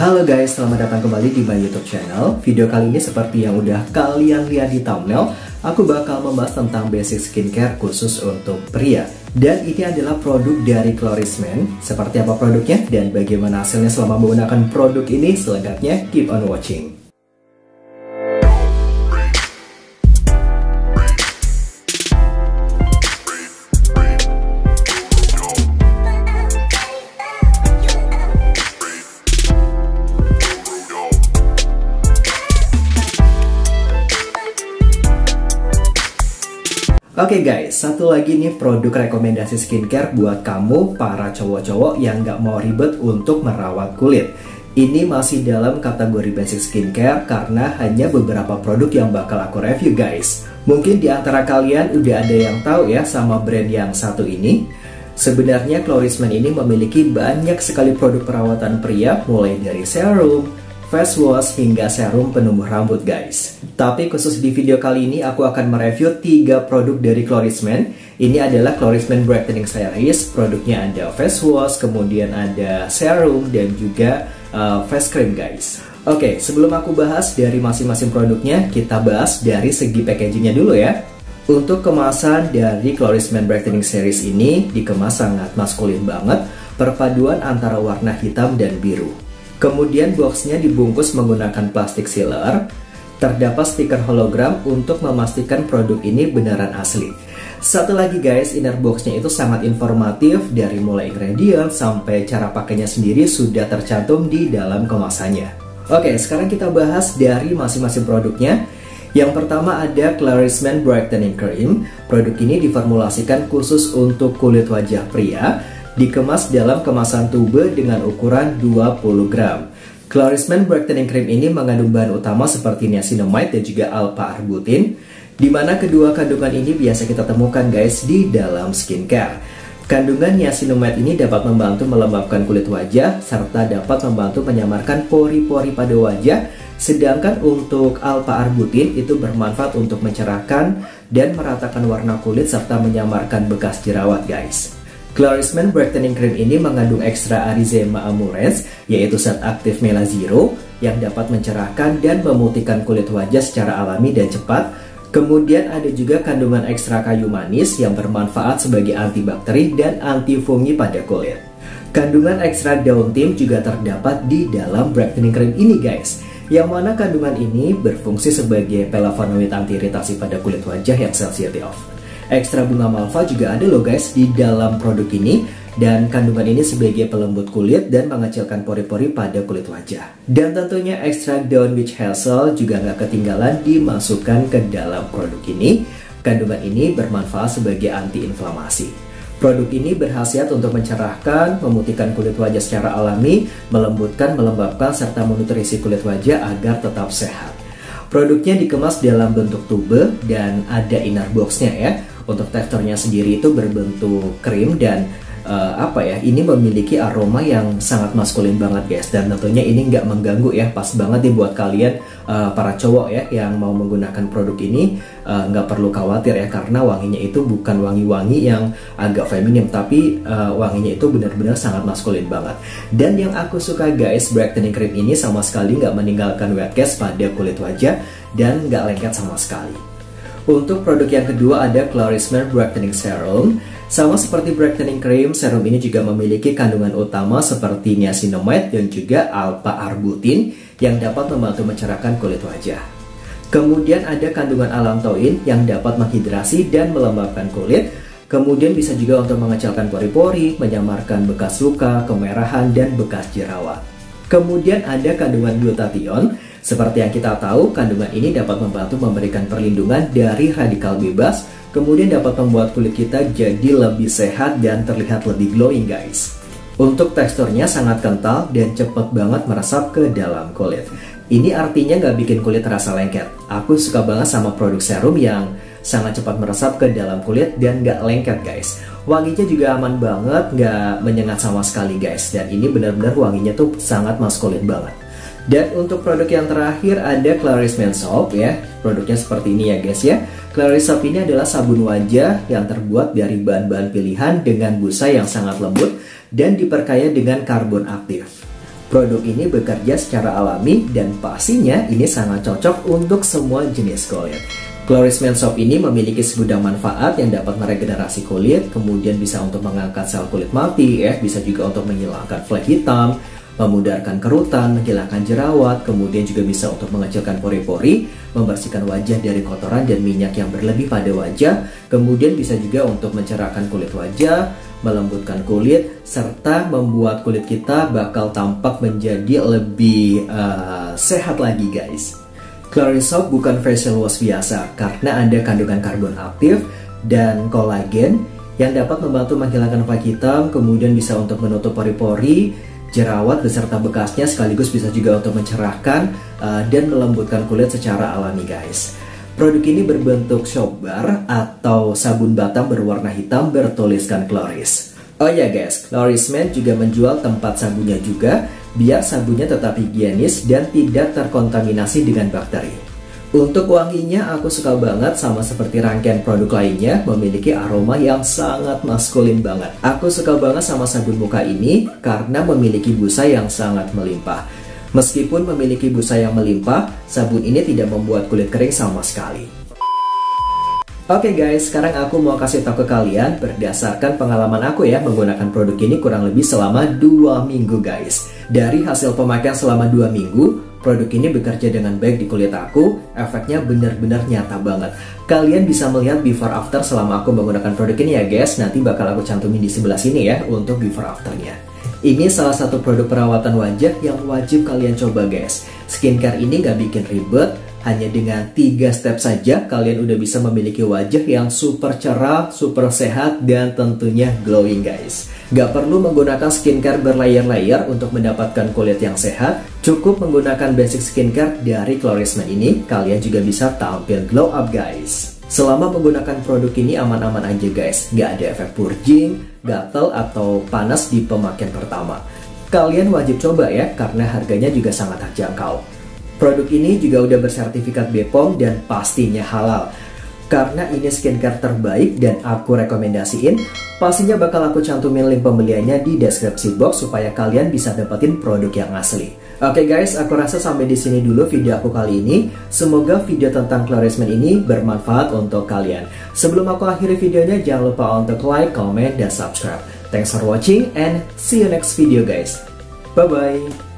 Halo guys, selamat datang kembali di my YouTube channel. Video kali ini seperti yang udah kalian lihat di thumbnail, aku bakal membahas tentang basic skincare khusus untuk pria. Dan ini adalah produk dari Clorisman. Seperti apa produknya dan bagaimana hasilnya selama menggunakan produk ini selengkapnya keep on watching. Oke okay guys, satu lagi nih produk rekomendasi skincare buat kamu para cowok-cowok yang nggak mau ribet untuk merawat kulit. Ini masih dalam kategori basic skincare karena hanya beberapa produk yang bakal aku review guys. Mungkin di antara kalian udah ada yang tahu ya sama brand yang satu ini. Sebenarnya Clorisman ini memiliki banyak sekali produk perawatan pria mulai dari serum, face wash hingga serum penumbuh rambut guys. Tapi khusus di video kali ini aku akan mereview 3 produk dari Clorisman. Ini adalah Clorisman Brightening Series. Produknya ada face wash, kemudian ada serum dan juga uh, face cream guys. Oke, okay, sebelum aku bahas dari masing-masing produknya, kita bahas dari segi packagingnya dulu ya. Untuk kemasan dari Clorisman Brightening Series ini dikemas sangat maskulin banget, perpaduan antara warna hitam dan biru. Kemudian boxnya dibungkus menggunakan plastik sealer. Terdapat stiker hologram untuk memastikan produk ini beneran asli. Satu lagi guys, inner boxnya itu sangat informatif dari mulai ingredient sampai cara pakainya sendiri sudah tercantum di dalam kemasannya. Oke, sekarang kita bahas dari masing-masing produknya. Yang pertama ada Clarisman Brightening Cream. Produk ini diformulasikan khusus untuk kulit wajah pria dikemas dalam kemasan tube dengan ukuran 20 gram. Clarisman Brightening Cream ini mengandung bahan utama seperti niacinamide dan juga alpha-arbutin, di mana kedua kandungan ini biasa kita temukan guys di dalam skincare. Kandungan niacinamide ini dapat membantu melembabkan kulit wajah serta dapat membantu menyamarkan pori-pori pada wajah Sedangkan untuk alpha-arbutin itu bermanfaat untuk mencerahkan dan meratakan warna kulit serta menyamarkan bekas jerawat guys. Clarisman Brightening Cream ini mengandung ekstra Arizema amurens, yaitu zat aktif melaziro yang dapat mencerahkan dan memutihkan kulit wajah secara alami dan cepat. Kemudian ada juga kandungan ekstra kayu manis yang bermanfaat sebagai antibakteri dan antifungi pada kulit. Kandungan ekstra daun tim juga terdapat di dalam brightening cream ini guys yang mana kandungan ini berfungsi sebagai pelavonoid anti iritasi pada kulit wajah yang sensitif. Ekstra bunga malva juga ada loh guys di dalam produk ini dan kandungan ini sebagai pelembut kulit dan mengecilkan pori-pori pada kulit wajah. Dan tentunya ekstrak daun witch hazel juga nggak ketinggalan dimasukkan ke dalam produk ini. Kandungan ini bermanfaat sebagai antiinflamasi. Produk ini berhasiat untuk mencerahkan, memutihkan kulit wajah secara alami, melembutkan, melembabkan, serta menutrisi kulit wajah agar tetap sehat. Produknya dikemas dalam bentuk tube dan ada inner boxnya ya untuk teksturnya sendiri itu berbentuk krim dan uh, apa ya ini memiliki aroma yang sangat maskulin banget guys. Dan tentunya ini nggak mengganggu ya pas banget nih buat kalian uh, para cowok ya yang mau menggunakan produk ini uh, nggak perlu khawatir ya karena wanginya itu bukan wangi-wangi yang agak feminim tapi uh, wanginya itu benar-benar sangat maskulin banget. Dan yang aku suka guys brightening cream ini sama sekali nggak meninggalkan wet cast pada kulit wajah dan nggak lengket sama sekali untuk produk yang kedua ada Clarismer Brightening Serum. Sama seperti brightening cream, serum ini juga memiliki kandungan utama seperti niacinamide dan juga alpha-arbutin yang dapat membantu mencerahkan kulit wajah. Kemudian ada kandungan allantoin yang dapat menghidrasi dan melembabkan kulit. Kemudian bisa juga untuk mengecilkan pori-pori, menyamarkan bekas luka, kemerahan, dan bekas jerawat. Kemudian ada kandungan glutathione seperti yang kita tahu, kandungan ini dapat membantu memberikan perlindungan dari radikal bebas, kemudian dapat membuat kulit kita jadi lebih sehat dan terlihat lebih glowing guys. Untuk teksturnya sangat kental dan cepat banget meresap ke dalam kulit. Ini artinya nggak bikin kulit terasa lengket. Aku suka banget sama produk serum yang sangat cepat meresap ke dalam kulit dan nggak lengket guys. Wanginya juga aman banget, nggak menyengat sama sekali guys. Dan ini benar-benar wanginya tuh sangat maskulin banget. Dan untuk produk yang terakhir ada Clarice Men Soap ya. Produknya seperti ini ya guys ya. Clarice Soap ini adalah sabun wajah yang terbuat dari bahan-bahan pilihan dengan busa yang sangat lembut dan diperkaya dengan karbon aktif. Produk ini bekerja secara alami dan pastinya ini sangat cocok untuk semua jenis kulit. Gloris Men Soap ini memiliki segudang manfaat yang dapat meregenerasi kulit, kemudian bisa untuk mengangkat sel kulit mati, ya, bisa juga untuk menghilangkan flek hitam, memudarkan kerutan, menghilangkan jerawat, kemudian juga bisa untuk mengecilkan pori-pori, membersihkan wajah dari kotoran dan minyak yang berlebih pada wajah, kemudian bisa juga untuk mencerahkan kulit wajah, melembutkan kulit, serta membuat kulit kita bakal tampak menjadi lebih uh, sehat lagi guys. Chlorine Soap bukan facial wash biasa karena ada kandungan karbon aktif dan kolagen yang dapat membantu menghilangkan flek hitam, kemudian bisa untuk menutup pori-pori, jerawat beserta bekasnya sekaligus bisa juga untuk mencerahkan uh, dan melembutkan kulit secara alami guys. Produk ini berbentuk soap atau sabun batang berwarna hitam bertuliskan Chloris. Oh ya guys, Chloris Men juga menjual tempat sabunnya juga biar sabunnya tetap higienis dan tidak terkontaminasi dengan bakteri. Untuk wanginya aku suka banget sama seperti rangkaian produk lainnya memiliki aroma yang sangat maskulin banget. Aku suka banget sama sabun muka ini karena memiliki busa yang sangat melimpah. Meskipun memiliki busa yang melimpah, sabun ini tidak membuat kulit kering sama sekali. Oke okay guys, sekarang aku mau kasih tahu ke kalian berdasarkan pengalaman aku ya menggunakan produk ini kurang lebih selama 2 minggu guys. Dari hasil pemakaian selama 2 minggu, produk ini bekerja dengan baik di kulit aku, efeknya benar-benar nyata banget. Kalian bisa melihat before after selama aku menggunakan produk ini ya guys, nanti bakal aku cantumin di sebelah sini ya untuk before afternya. Ini salah satu produk perawatan wajah yang wajib kalian coba guys. Skincare ini gak bikin ribet, hanya dengan tiga step saja kalian udah bisa memiliki wajah yang super cerah, super sehat, dan tentunya glowing guys. Gak perlu menggunakan skincare berlayer-layer untuk mendapatkan kulit yang sehat. Cukup menggunakan basic skincare dari Chlorisman ini, kalian juga bisa tampil glow up guys. Selama menggunakan produk ini aman-aman aja guys, gak ada efek purging, gatel, atau panas di pemakaian pertama. Kalian wajib coba ya, karena harganya juga sangat terjangkau. Produk ini juga udah bersertifikat BPOM dan pastinya halal. Karena ini skincare terbaik dan aku rekomendasiin, pastinya bakal aku cantumin link pembeliannya di deskripsi box supaya kalian bisa dapetin produk yang asli. Oke okay guys, aku rasa sampai di sini dulu video aku kali ini. Semoga video tentang Clarisman ini bermanfaat untuk kalian. Sebelum aku akhiri videonya, jangan lupa untuk like, comment, dan subscribe. Thanks for watching and see you next video guys. Bye-bye.